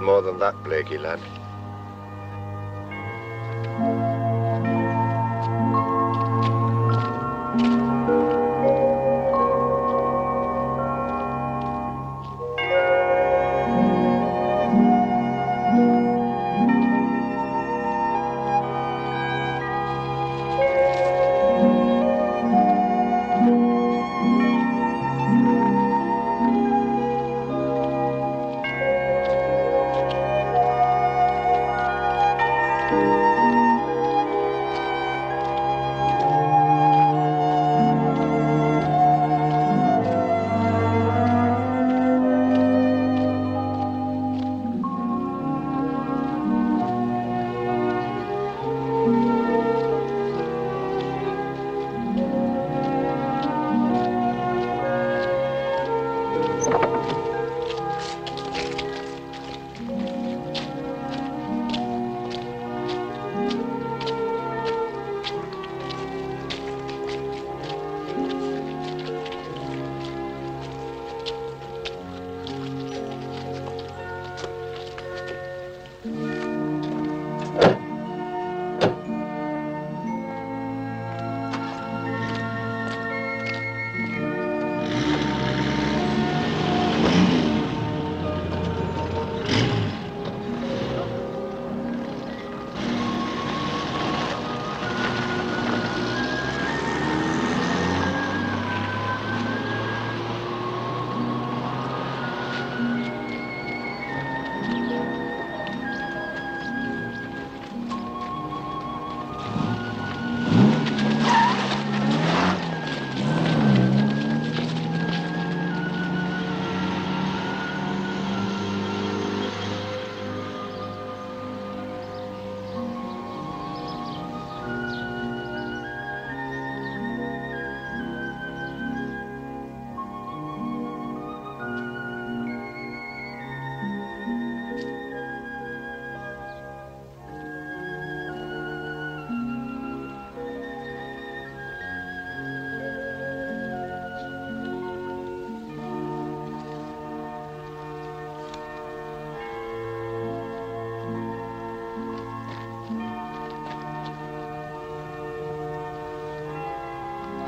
more than that, Blakey lad.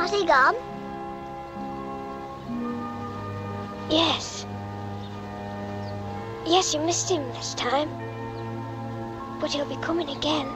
Has he gone? Yes. Yes, you missed him this time. But he'll be coming again.